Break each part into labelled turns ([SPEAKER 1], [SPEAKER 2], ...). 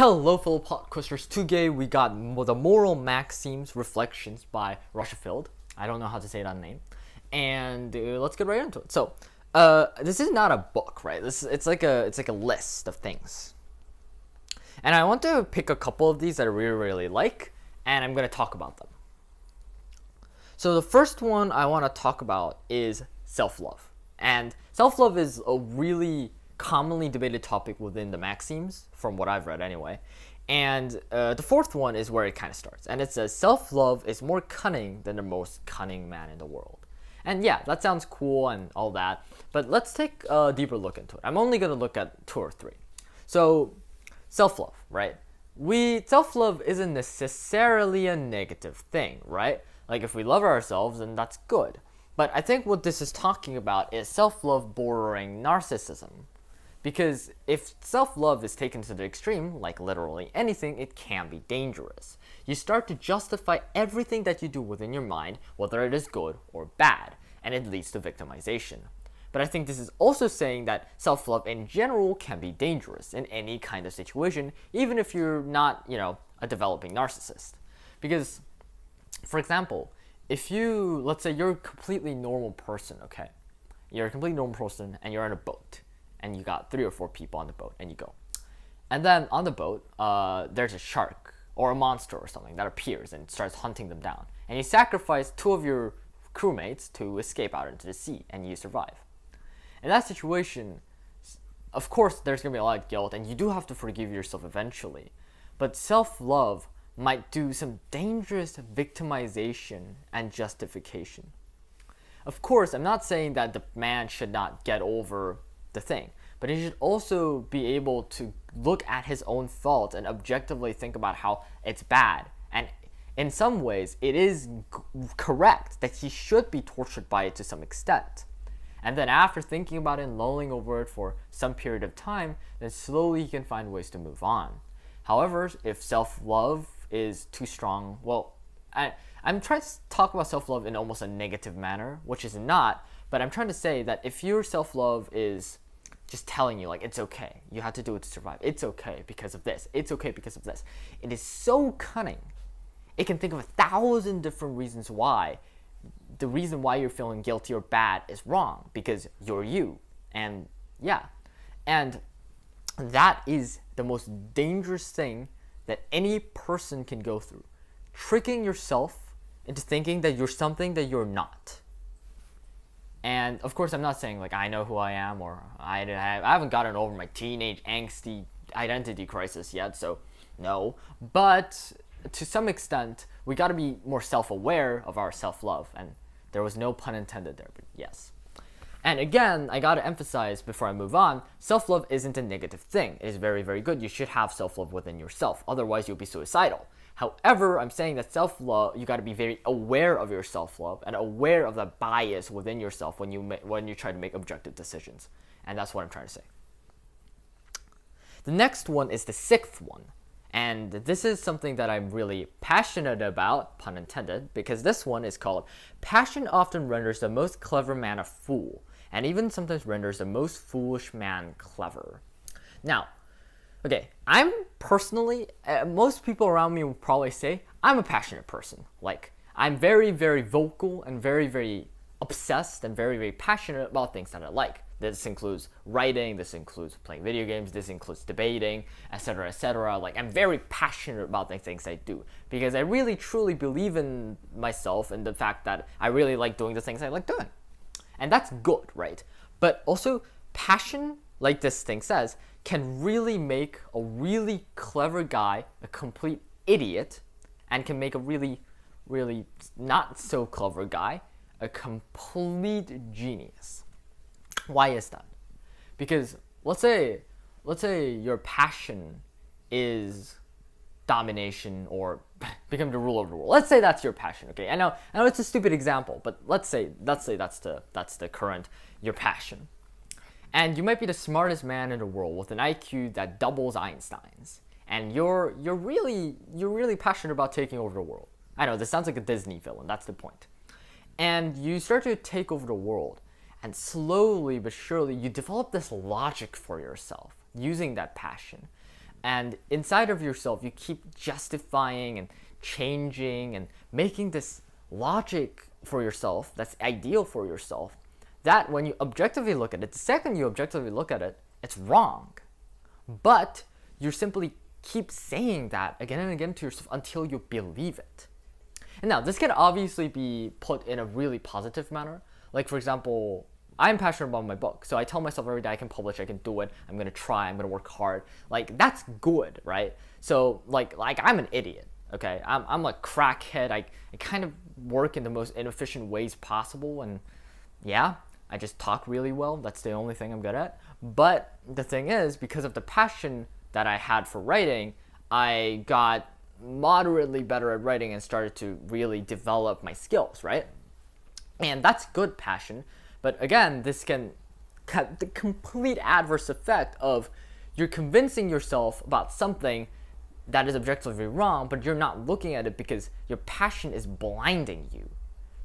[SPEAKER 1] Hello, fellow podcasters. Today we got the Moral Maxims Reflections by Rushfield. I don't know how to say that name, and uh, let's get right into it. So, uh, this is not a book, right? This it's like a it's like a list of things, and I want to pick a couple of these that I really really like, and I'm gonna talk about them. So the first one I want to talk about is self-love, and self-love is a really commonly debated topic within the Maxims, from what I've read anyway. And uh, the fourth one is where it kind of starts. And it says self love is more cunning than the most cunning man in the world. And yeah, that sounds cool and all that. But let's take a deeper look into it. I'm only going to look at two or three. So, self love, right? We self love isn't necessarily a negative thing, right? Like if we love ourselves, then that's good. But I think what this is talking about is self love bordering narcissism, because if self love is taken to the extreme, like literally anything, it can be dangerous. You start to justify everything that you do within your mind, whether it is good or bad, and it leads to victimization. But I think this is also saying that self love in general can be dangerous in any kind of situation, even if you're not, you know, a developing narcissist. Because, for example, if you, let's say you're a completely normal person, okay? You're a completely normal person and you're on a boat and you got three or four people on the boat and you go. And then on the boat, uh, there's a shark or a monster or something that appears and starts hunting them down. And you sacrifice two of your crewmates to escape out into the sea and you survive. In that situation, of course, there's gonna be a lot of guilt and you do have to forgive yourself eventually. But self love might do some dangerous victimization and justification. Of course, I'm not saying that the man should not get over the thing. But he should also be able to look at his own fault and objectively think about how it's bad. And in some ways, it is correct that he should be tortured by it to some extent. And then after thinking about it and lulling over it for some period of time, then slowly he can find ways to move on. However, if self-love is too strong, well, I, I'm trying to talk about self-love in almost a negative manner, which is not, but I'm trying to say that if your self-love is just telling you like it's okay. You have to do it to survive. It's okay because of this. It's okay because of this. It is so cunning. It can think of a thousand different reasons why the reason why you're feeling guilty or bad is wrong because you're you. And yeah. And that is the most dangerous thing that any person can go through. Tricking yourself into thinking that you're something that you're not. And of course, I'm not saying like I know who I am or I, I haven't gotten over my teenage angsty identity crisis yet, so no. But to some extent, we got to be more self aware of our self love. And there was no pun intended there, but yes. And again, I gotta emphasize before I move on self love isn't a negative thing. It is very, very good. You should have self love within yourself, otherwise, you'll be suicidal. However, I'm saying that self love, you got to be very aware of your self love and aware of the bias within yourself when you when you try to make objective decisions, and that's what I'm trying to say. The next one is the sixth one, and this is something that I'm really passionate about, pun intended, because this one is called Passion often renders the most clever man a fool, and even sometimes renders the most foolish man clever. Now, Okay, I'm personally, uh, most people around me will probably say I'm a passionate person. Like, I'm very, very vocal and very, very obsessed and very, very passionate about things that I like. This includes writing, this includes playing video games, this includes debating, etc., etc. Like, I'm very passionate about the things I do because I really truly believe in myself and the fact that I really like doing the things I like doing. And that's good, right? But also, passion, like this thing says, can really make a really clever guy a complete idiot and can make a really, really not so clever guy a complete genius. Why is that? Because let's say let's say your passion is domination or become the ruler of the world. Let's say that's your passion. Okay, I know I know it's a stupid example, but let's say let's say that's the that's the current your passion. And you might be the smartest man in the world with an IQ that doubles Einstein's. And you're you're really you're really passionate about taking over the world. I know this sounds like a Disney villain, that's the point. And you start to take over the world, and slowly but surely you develop this logic for yourself using that passion. And inside of yourself, you keep justifying and changing and making this logic for yourself that's ideal for yourself. That when you objectively look at it, the second you objectively look at it, it's wrong. But you simply keep saying that again and again to yourself until you believe it. And now, this can obviously be put in a really positive manner. Like, for example, I'm passionate about my book, so I tell myself every day I can publish, I can do it, I'm gonna try, I'm gonna work hard. Like, that's good, right? So, like, like I'm an idiot, okay? I'm, I'm a crackhead. I, I kind of work in the most inefficient ways possible, and yeah, I just talk really well. That's the only thing I'm good at. But the thing is, because of the passion that I had for writing, I got moderately better at writing and started to really develop my skills, right? And that's good passion. But again, this can the complete adverse effect of you're convincing yourself about something that is objectively wrong, but you're not looking at it because your passion is blinding you.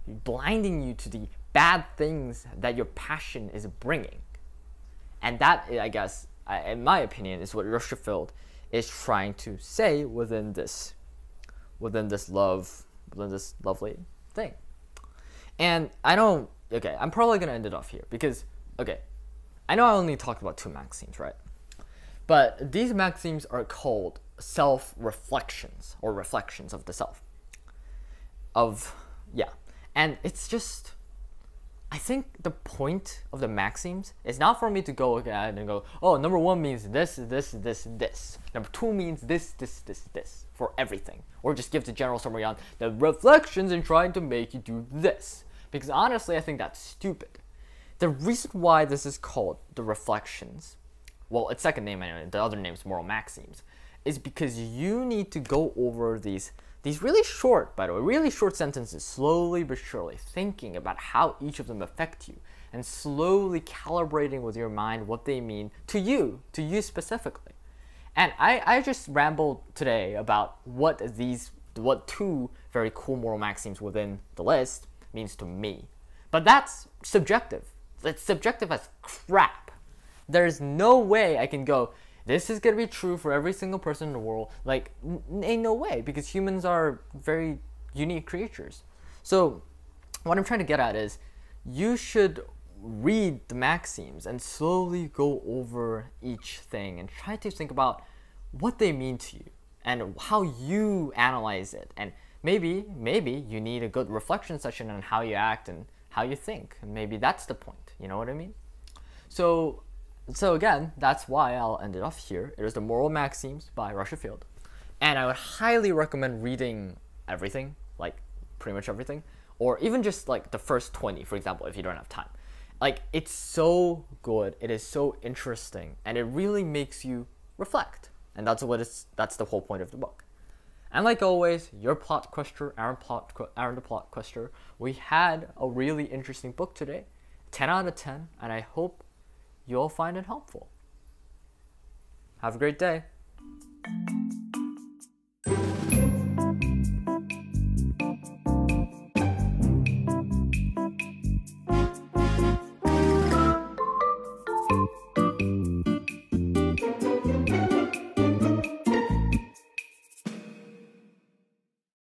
[SPEAKER 1] Blinding you to the bad things that your passion is bringing. And that, I guess, in my opinion, is what Ruscherfield is trying to say within this, within this love, within this lovely thing. And I don't. Okay, I'm probably gonna end it off here because okay, I know I only talked about two maxims, right? But these maxims are called self reflections or reflections of the self. Of yeah, and it's just I think the point of the maxims is not for me to go and go, oh, number one means this, this, this, this. Number two means this, this, this, this for everything. Or just give the general summary on the reflections and trying to make you do this. Because honestly, I think that's stupid. The reason why this is called the reflections, well, its second name anyway, the other name is moral maxims, is because you need to go over these these really short, by the way, really short sentences, slowly but surely, thinking about how each of them affect you, and slowly calibrating with your mind what they mean to you, to you specifically. And I, I just rambled today about what these, what two very cool moral maxims within the list means to me. But that's subjective. It's subjective as crap. There's no way I can go, this is gonna be true for every single person in the world. Like, ain't no way because humans are very unique creatures. So, what I'm trying to get at is, you should read the maxims and slowly go over each thing and try to think about what they mean to you and how you analyze it and maybe maybe you need a good reflection session on how you act and how you think and maybe that's the point you know what i mean so so again, that's why I'll end it off here. It is the Moral Maxims by Ruscherfield. And I would highly recommend reading everything, like pretty much everything, or even just like the first 20, for example, if you don't have time. Like it's so good, it is so interesting, and it really makes you reflect. And that's what it's that's the whole point of the book. And like always, your plot quester, Aaron plot Aaron the plot quester. We had a really interesting book today. 10 out of 10, and I hope you'll find it helpful. Have a great day.